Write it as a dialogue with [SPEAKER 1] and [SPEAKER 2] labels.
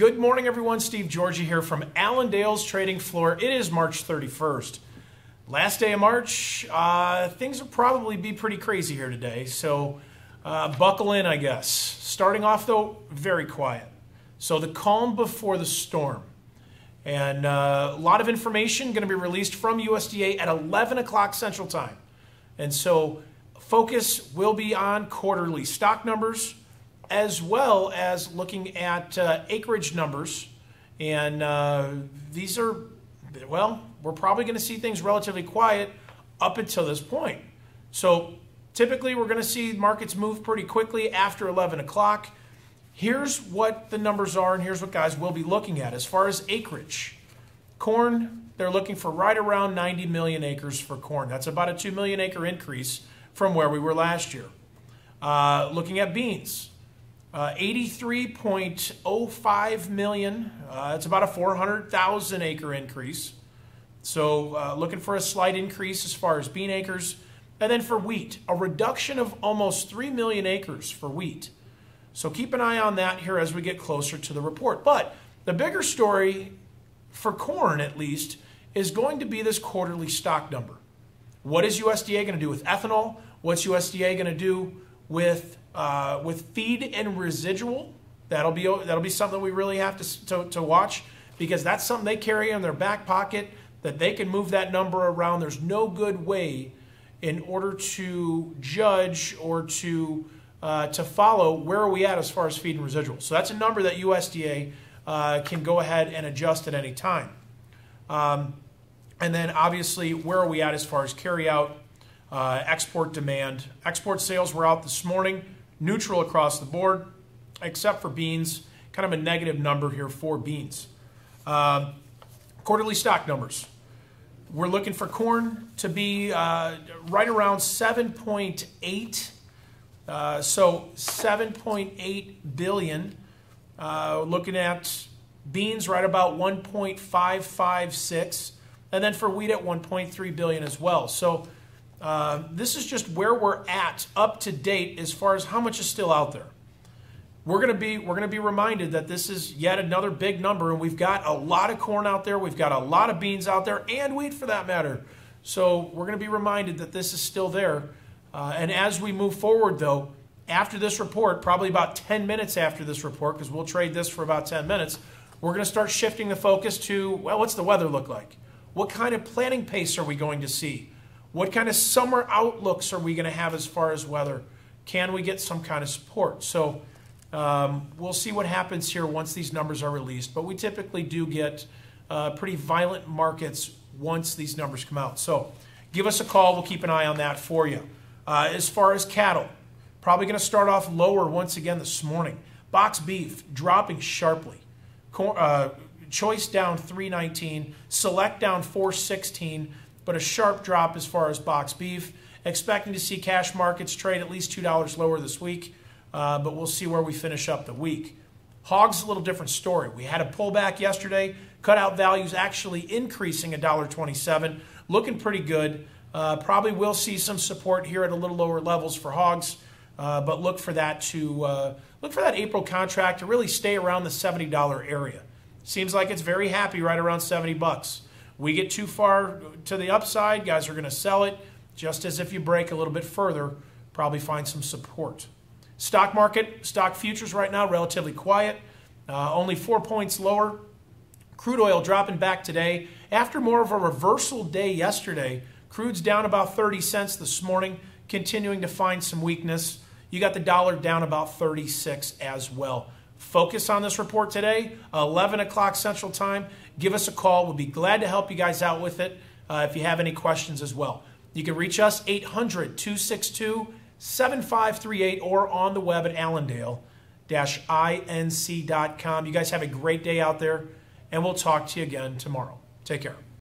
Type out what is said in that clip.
[SPEAKER 1] Good morning, everyone. Steve Georgy here from Allendale's Trading Floor. It is March 31st. Last day of March. Uh, things will probably be pretty crazy here today, so uh, buckle in, I guess. Starting off, though, very quiet. So the calm before the storm. And uh, a lot of information going to be released from USDA at 11 o'clock Central Time. And so focus will be on quarterly stock numbers as well as looking at uh, acreage numbers. And uh, these are, well, we're probably going to see things relatively quiet up until this point. So typically we're going to see markets move pretty quickly after 11 o'clock. Here's what the numbers are, and here's what guys will be looking at. As far as acreage, corn, they're looking for right around 90 million acres for corn. That's about a 2 million acre increase from where we were last year. Uh, looking at beans, uh, 83.05 million. Uh, it's about a 400,000 acre increase. So uh, looking for a slight increase as far as bean acres. And then for wheat, a reduction of almost 3 million acres for wheat. So keep an eye on that here as we get closer to the report. But the bigger story for corn, at least, is going to be this quarterly stock number. What is USDA going to do with ethanol? What's USDA going to do with uh, with feed and residual? That'll be that'll be something we really have to, to, to watch because that's something they carry in their back pocket that they can move that number around. There's no good way in order to judge or to uh, to follow where are we at as far as feed and residual. So that's a number that USDA uh, can go ahead and adjust at any time. Um, and then obviously, where are we at as far as carry out, uh, export demand? Export sales were out this morning, neutral across the board, except for beans, kind of a negative number here for beans. Um, quarterly stock numbers. We're looking for corn to be uh, right around 7.8. Uh, so 7.8 billion. Uh, looking at beans right about 1.556 and then for wheat at 1.3 billion as well. So uh, this is just where we're at up to date as far as how much is still out there. We're going to be we're to be reminded that this is yet another big number, and we've got a lot of corn out there, we've got a lot of beans out there, and wheat for that matter. So we're going to be reminded that this is still there. Uh, and as we move forward, though, after this report, probably about 10 minutes after this report, because we'll trade this for about 10 minutes, we're going to start shifting the focus to well, what's the weather look like? What kind of planting pace are we going to see? What kind of summer outlooks are we going to have as far as weather? Can we get some kind of support? So um, we'll see what happens here once these numbers are released. But we typically do get uh, pretty violent markets once these numbers come out. So give us a call. We'll keep an eye on that for you. Uh, as far as cattle, probably going to start off lower once again this morning. Box beef dropping sharply. Cor uh, Choice down 319, Select down 416, but a sharp drop as far as box beef. Expecting to see cash markets trade at least $2 lower this week, uh, but we'll see where we finish up the week. Hogs a little different story. We had a pullback yesterday. Cutout values actually increasing $1.27, looking pretty good. Uh, probably will see some support here at a little lower levels for hogs, uh, but look for that to uh, look for that April contract to really stay around the $70 area. Seems like it's very happy right around 70 bucks. We get too far to the upside, guys are going to sell it. Just as if you break a little bit further, probably find some support. Stock market, stock futures right now, relatively quiet. Uh, only four points lower. Crude oil dropping back today. After more of a reversal day yesterday, crude's down about 30 cents this morning, continuing to find some weakness. You got the dollar down about 36 as well. Focus on this report today, 11 o'clock Central Time. Give us a call. We'll be glad to help you guys out with it uh, if you have any questions as well. You can reach us 800 262 7538 or on the web at allendale inc.com. You guys have a great day out there, and we'll talk to you again tomorrow. Take care.